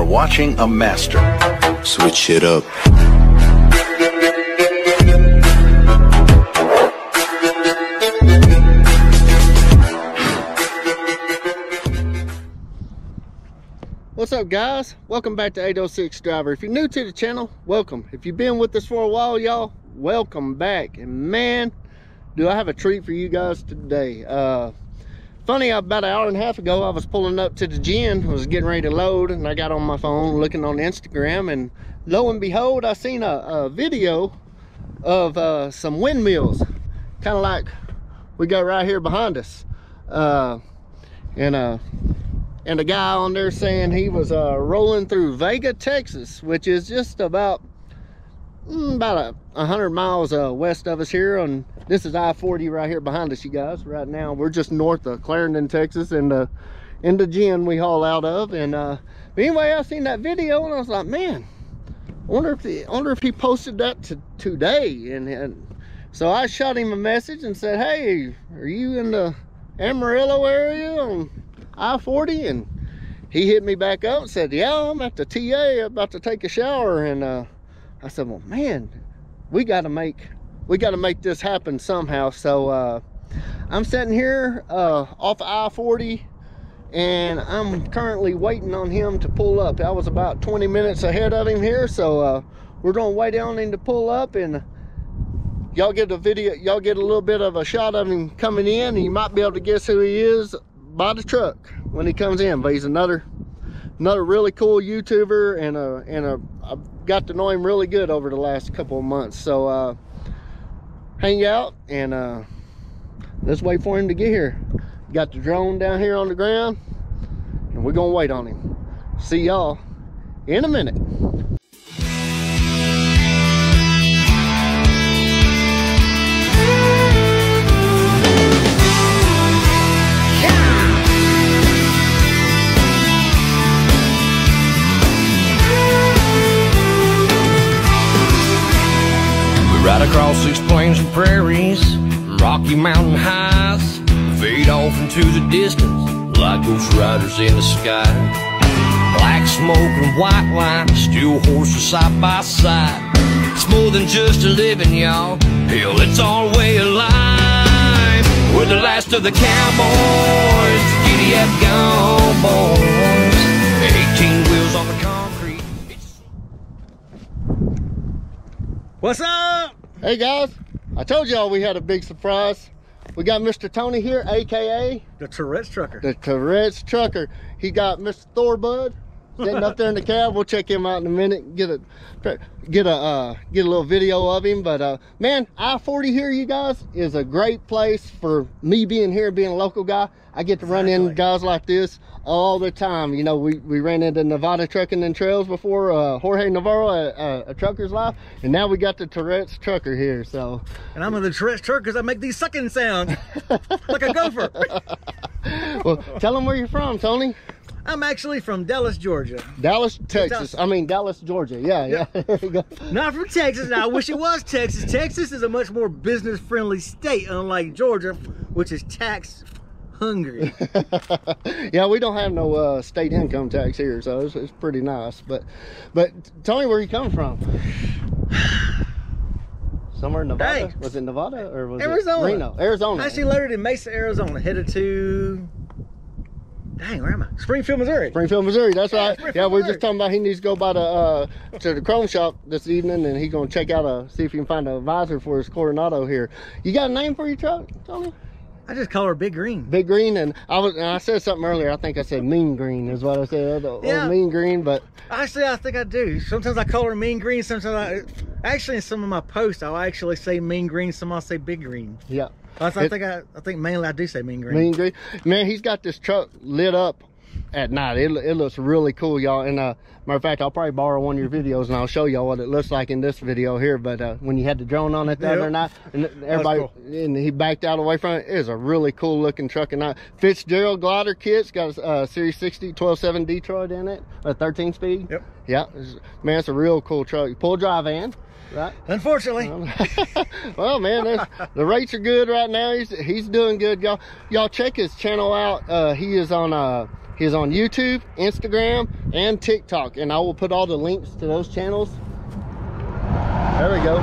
are watching a master. Switch it up. What's up guys? Welcome back to 806 Driver. If you're new to the channel, welcome. If you've been with us for a while, y'all, welcome back. And man, do I have a treat for you guys today. Uh, funny, about an hour and a half ago, I was pulling up to the gin, was getting ready to load, and I got on my phone looking on Instagram, and lo and behold, I seen a, a video of uh, some windmills, kind of like we got right here behind us. Uh, and uh, and a guy on there saying he was uh, rolling through Vega, Texas, which is just about about a, hundred miles uh, west of us here. And this is I-40 right here behind us, you guys. Right now, we're just north of Clarendon, Texas, and uh, in the gin we haul out of. And uh, anyway, I seen that video and I was like, man, I wonder if he, wonder if he posted that to, today. And, and so I shot him a message and said, hey, are you in the Amarillo area? And, I-40 and he hit me back up and said, yeah, I'm at the TA about to take a shower. And uh, I said, well, man, we got to make, we got to make this happen somehow. So uh, I'm sitting here uh, off I-40 and I'm currently waiting on him to pull up. I was about 20 minutes ahead of him here. So uh, we're going to wait on him to pull up and y'all get a video, y'all get a little bit of a shot of him coming in you might be able to guess who he is by the truck when he comes in but he's another another really cool youtuber and a and a i've got to know him really good over the last couple of months. So uh hang out and uh let's wait for him to get here. Got the drone down here on the ground and we're gonna wait on him. See y'all in a minute plains and prairies, rocky mountain highs, fade off into the distance like ghost riders in the sky. Black smoke and white line, steel horses side by side. It's more than just a living, y'all. Hell, it's our way of life. We're the last of the cowboys, giddy up gone boys. 18 wheels on the concrete. It's What's up? Hey guys, I told y'all we had a big surprise. We got Mr. Tony here, AKA The Tourette's trucker. the Tourette's Trucker. He got Mr. Thorbud sitting up there in the cab. We'll check him out in a minute. Get a get a uh, get a little video of him. But uh, man, I-40 here, you guys, is a great place for me being here, being a local guy. I get to run in Exactly. guys like this all the time. You know, we, we ran into Nevada Trucking and Trails before, uh, Jorge Navarro, at, uh, a Trucker's Life, and now we got the Tourette's Trucker here. So, And I'm in the Tourette's trucker because I make these sucking sounds like a gopher. well, tell them where you're from, Tony. I'm actually from Dallas, Georgia. Dallas, Texas. I mean, Dallas, Georgia. Yeah, yeah. go. Not from Texas. Now, I wish it was Texas. Texas is a much more business friendly state, unlike Georgia, which is tax hungry. yeah, we don't have no uh, state income tax here, so it's, it's pretty nice. But, but tell me where you come from. Somewhere in Nevada? Dang. Was it Nevada or was Arizona. it Reno? Arizona. actually loaded in Mesa, Arizona, headed to. Dang, where am I? Springfield, Missouri. Springfield, Missouri. That's Yeah, right. Springfield, Yeah, we are Missouri. just talking about he needs to go by the uh, to the Chrome shop this evening, and he's gonna check out a see if he can find a visor for his Coronado here. You got a name for your truck, Tony? I just call her Big Green. Big Green, and I was and I said something earlier. I think I said Mean Green is what I said. Yeah. Mean Green, but Actually, I think I do. Sometimes I call her Mean Green. Sometimes I. Actually, in some of my posts, I'll actually say Mean Green. Some I'll say Big Green. yeah. I, I It- think I, I think mainly I do say Mean Green. Mean Green. Man, he's got this truck lit up at night. It, it looks really cool, y'all. And uh, matter of fact, I'll probably borrow one of your videos and I'll show y'all what it looks like in this video here. But uh, when you had the drone on it the Yep. other night, and everybody, cool. and he backed out away from it, it is a really cool looking truck. And I, Fitzgerald glider kit's got a uh, Series 60 12.7 Detroit in it, a 13 speed. Yep. Yeah, man, it's a real cool truck. Pull drive van, right? Unfortunately, well, man, the rates are good right now. He's he's doing good, y'all. Y'all check his channel out. Uh, he is on uh He's on YouTube, Instagram, and TikTok. And I will put all the links to those channels. There we go.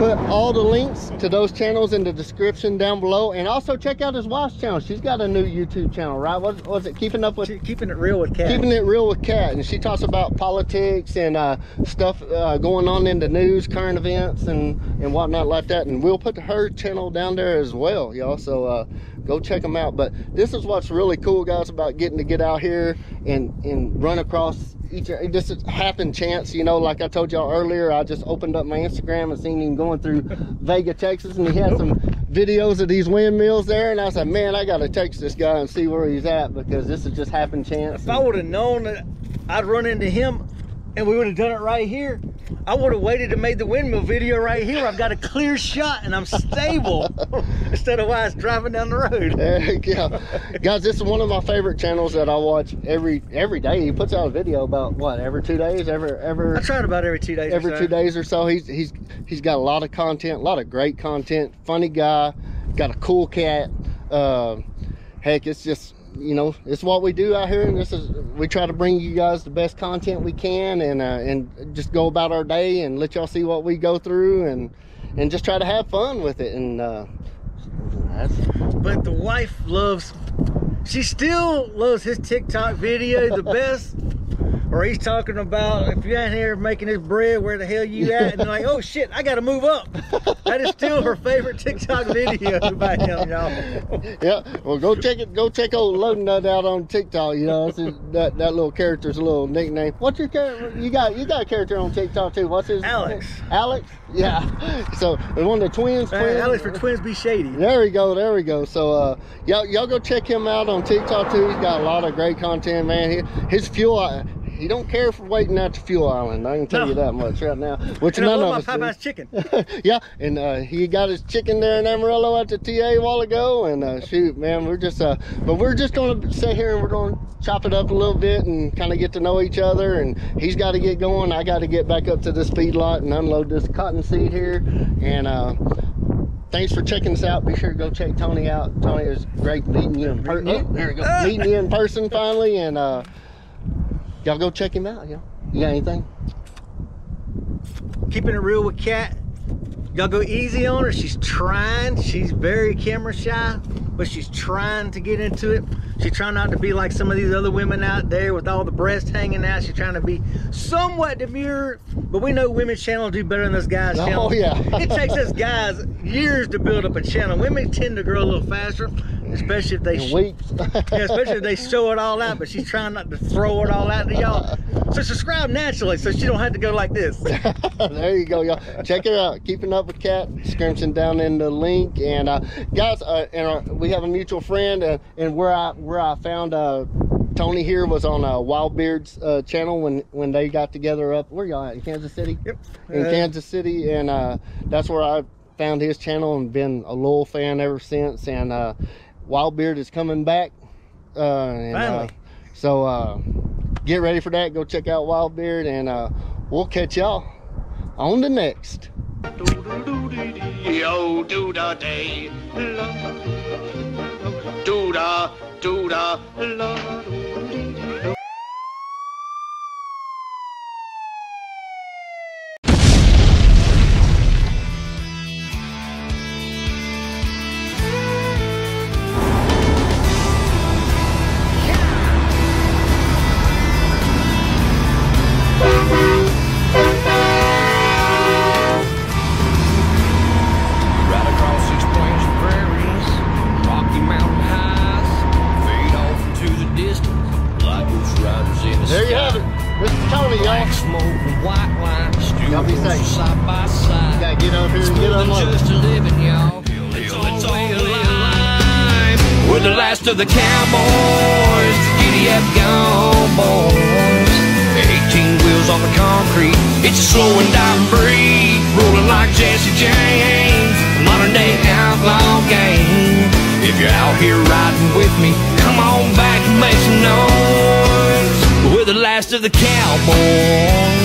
Put all the links to those channels in the description down below. And also check out his wife's channel. She's got a new YouTube channel, right? What was it? Keeping up with Keep- Keeping it real with Cat. Keeping It Real with Cat. and she talks about politics and uh, stuff uh, going on in the news, current events, and and whatnot like that. And we'll put her channel down there as well, y'all. So uh, go check them out. But this is what's really cool, guys, about getting to get out here and and run across each. This is happen chance, you know. Like I told y'all earlier, I just opened up my Instagram and seen him going through Vega, Texas, and he had some videos of these windmills there, and I said, man, I gotta text this guy and see where he's at because this is just happen chance. If I would have known that I'd run into him and we would have done it right here, I would have waited and made the windmill video right here. I've got a clear shot and I'm stable instead of while I was driving down the road. You go. Guys, this is one of my favorite channels that I watch every every day. He puts out a video about what, every two days, Ever ever I try it about every two days. or every so. two days or so. He's he's he's got a lot of content, a lot of great content, funny guy, got a cool cat. Uh, heck, it's just you know, it's what we do out here, and this is we try to bring you guys the best content we can, and uh, and just go about our day and let y'all see what we go through, and and just try to have fun with it. And uh, But the wife loves, she still loves his TikTok video the best. Where he's talking about if you ain't here making this bread, where the hell you at? And like, oh shit, I gotta move up. That is still her favorite TikTok video by him, y'all. yeah, well, go check it. Go check old Loading Nut out on TikTok. You know, his, that that little character's a little nickname. What's your character? You got you got a character on TikTok too. What's his? Name? Alex. Alex. Yeah. So one of the twins. Twins. Alex for Twins Be Shady. There we go. There we go. So uh, y'all y'all go check him out on TikTok too. He's got a lot of great content, man. He, his fuel. uh, He don't care for waiting out to fuel island. I can tell No. you that much right now. Which And I none love of my us do. Popeye's chicken. yeah, and uh, he got his chicken there in Amarillo at the TA a while ago, and uh, shoot, man, we're just, uh, but we're just gonna sit here and we're gonna chop it up a little bit and kind of get to know each other. And he's got to get going. I got to get back up to this feedlot and unload this cotton seed here. And uh, thanks for checking us out. Be sure to go check Tony out. Tony, it was great meeting you in person. Oh, there we go, meeting you in person finally, and uh, y'all go check him out. Yeah, you got anything? Keeping it real with Cat. Y'all go easy on her. She's trying. She's very camera shy, but she's trying to get into it. She's trying not to be like some of these other women out there with all the breasts hanging out. She's trying to be somewhat demure, but we know women's channels do better than those guys' Oh, channels. yeah. it takes us guys years to build up a channel. Women tend to grow a little faster, especially if they yeah, especially if they show it all out, but she's trying not to throw it all out to y'all. So subscribe naturally so she don't have to go like this. there you go, y'all. Check it out. Keeping up with Cat. Description down in the link. And uh, guys, uh, and uh, we have a mutual friend, uh, and where I where I found uh, Tony here was on uh, Wildbeard's uh, channel when when they got together up. Where y'all at? In Kansas City. Yep. In Uh, Kansas City, and uh, that's where I found his channel and been a loyal fan ever since. And uh, Wildbeard is coming back. Uh, and, uh, Finally. so uh, get ready for that. Go check out Wildbeard, and uh, we'll catch y'all on the next. Yo, do da day, la, do da, do da, la, do. Than just a living, y'all. It's all way of. We're the last of the cowboys. Giddy up, gone boys. 18 wheels on the concrete. It's a slow and dying breed. Rolling like Jesse James. Modern day outlaw game. If you're out here riding with me, come on back and make some noise. We're the last of the cowboys.